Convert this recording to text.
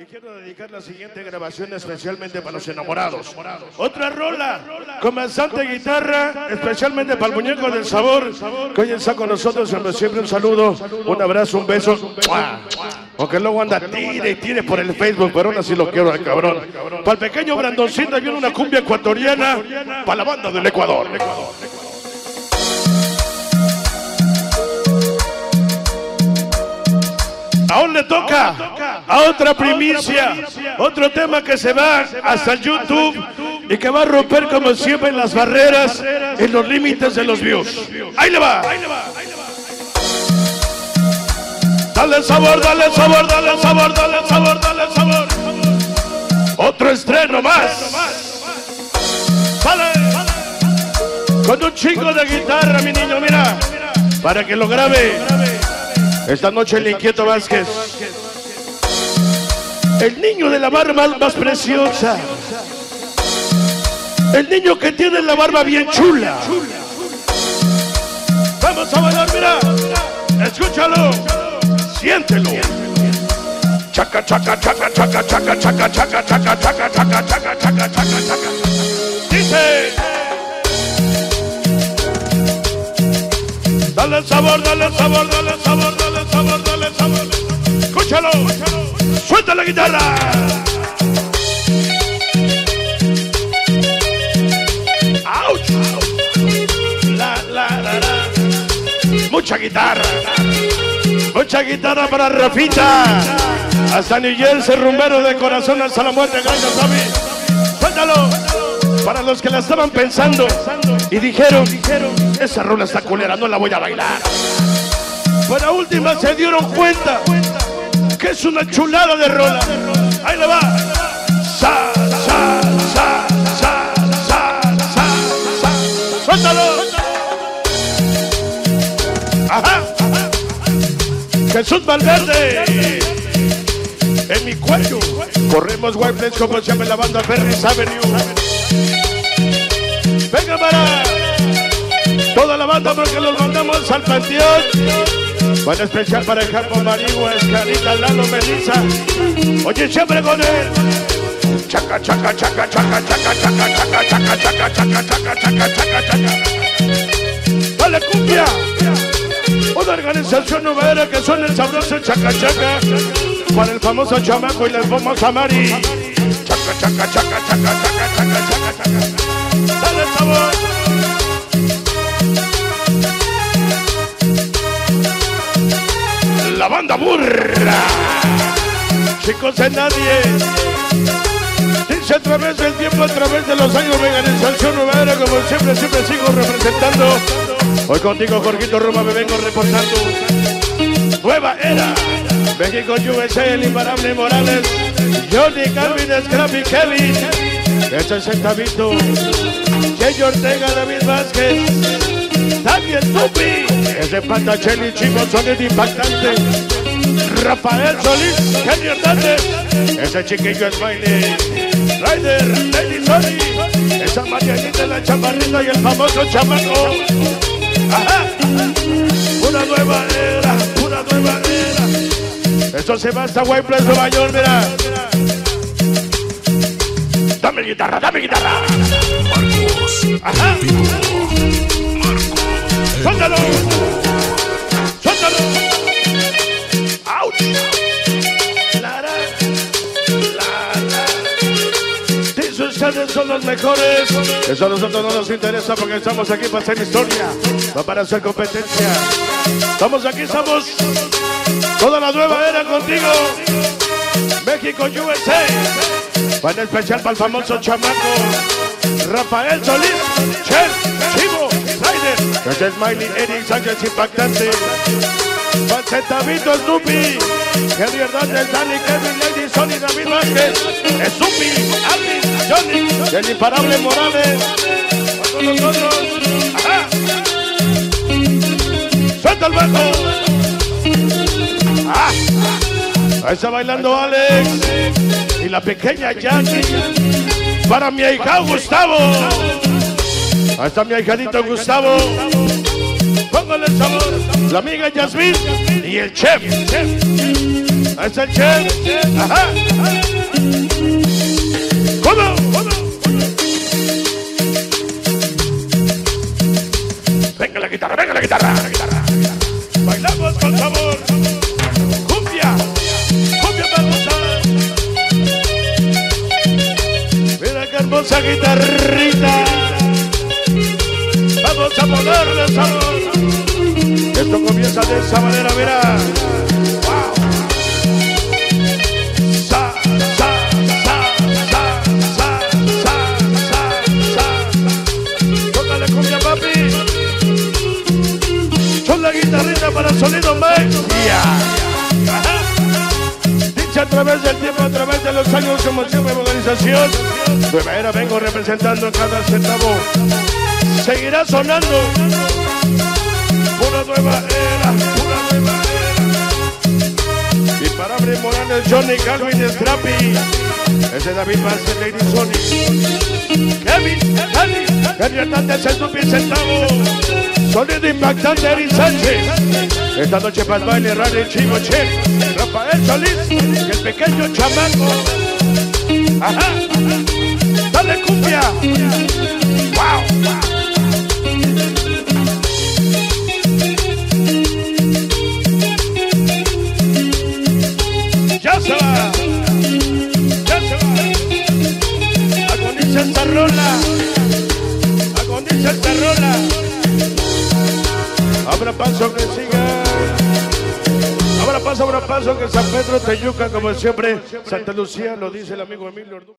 Y quiero dedicar la siguiente grabación especialmente para los enamorados. Otra rola con bastante guitarra, especialmente para el muñeco del sabor, que hoy está con nosotros. Siempre un saludo, un abrazo, un beso. Aunque luego anda tire y tire por el Facebook, pero aún así lo quiero al cabrón. Para el pequeño Brandoncito viene una cumbia ecuatoriana para la banda del Ecuador. Aún le toca a otra primicia, otro tema que se va hasta el YouTube y que va a romper como siempre las barreras en los límites de los views. Ahí le va. Dale sabor, dale sabor, dale sabor, dale sabor, dale sabor. Otro estreno más. Sale. Con un chingo de guitarra, mi niño, mira. Para que lo grabe. Esta noche el inquieto Vázquez. El niño de la barba más preciosa. El niño que tiene la barba bien chula. Vamos a bailar, mira. Escúchalo. Siéntelo. Chaca, chaca, chaca, chaca, chaca, chaca, chaca, chaca, chaca, chaca, chaca, chaca, chaca, chaca. Dice. Dale sabor, dale sabor, dale sabor, dale. Escúchalo. Suelta la guitarra. ¡Auch! La, la, la, la. Mucha guitarra. Mucha guitarra para Rafita. Hasta New Jersey, rumbero de corazón hasta la muerte. Gracias, Tommy. Suéltalo. Para los que la estaban pensando y dijeron, esa rola está culera, no la voy a bailar. Para última se dieron cuenta que es una chulada de rola. Ahí le va. Sa, sa, sa, sa, sa, sa, sa. Suéltalo. Ajá. Jesús Valverde. En mi cuello. Corremos Wireless como se llama la banda Ferris Avenue. Venga para toda la banda porque los mandamos al panteón. Buen especial para el campo Marigua, Escarita, Lalo, Melissa. Oye, siempre con él. Chaca, chaca, chaca, chaca, chaca, chaca, chaca, chaca, chaca, chaca, chaca, chaca, chaca, chaca. Dale cumbia. Una organización nueva que suena el sabroso chaca, chaca. Para el famoso chamaco y la famosa Mari. Chaca, chaca, chaca, chaca, chaca, chaca, chaca, chaca. Dale sabor. Banda burra. Chicos de nadie. Dice a través del tiempo, a través de los años, vengan en Sanción Nueva Era, como siempre, siempre sigo representando. Hoy contigo, Jorgito Roma, me vengo reportando. Nueva Era. México, USA, el imparable Morales. Johnny Calvin, Scrappy es el Tabito. Jay Ortega, David Vázquez. Daniel Tupi. Ese Patacheli, Chico Sonido Impactante. Rafael Solís, Kenny Hernández. Ese chiquillo Smiley. Ryder, Lady Sony. Esa Marianita, la chamarrita y el famoso chamaco. Ajá. Una nueva era, una nueva era. Esto se va hasta White Place, Nueva York, mira. Dame guitarra, dame guitarra. Ajá. Suéltalo. Suéltalo. Ouch. La, la, la. Dice ustedes son los mejores. Eso a nosotros no nos interesa porque estamos aquí para hacer historia, no para hacer competencia. Estamos aquí, estamos toda la nueva era contigo. México, USA. Van especial para el famoso chamaco. Rafael Solís, Chivo, José Smiley, Eric Sánchez Impactante, Falsetavito, Snoopy, Henry Hernández, Dani, Kevin, Lady, Sony, David Vázquez, Snoopy, Alice, Johnny, el imparable Morales, con nosotros, ajá, suelta el bajo, ah, ahí está bailando Alex, y la pequeña Jackie, para mi ahijado Gustavo. Ahí está mi hijadito Gustavo. Póngale el sabor. La amiga Yasmin y el chef. Ahí está el chef. Ajá. ¿Cómo? Venga la guitarra, venga la guitarra, la guitarra. Bailamos con sabor. Cumbia. Cumbia para. Mira qué hermosa guitarrita sa, sa, sa, sa. Tócale cumbia, papi. Son la guitarrita para el sonido Mexia. Dice a través del tiempo, a través de los años, como siempre, organización. Era vengo representando cada centavo. Seguirá sonando. Una nueva era, una nueva era. Y para abrir Morales, Johnny Calvin, Strappy. Ese David Vázquez, Lady Sony. Kevin, Dani, Kevin Hernández, el Dupi Centavo. Sonido impactante, Eric Sánchez. Esta noche para el baile, Rally Chivo Che. Rafael Solís, el pequeño chamaco. Ajá, dale cumbia. Wow. Paso que siga. Abra paso, abra paso que San Pedro te yuca como siempre. Santa Lucía lo dice el amigo Emilio. Ordu-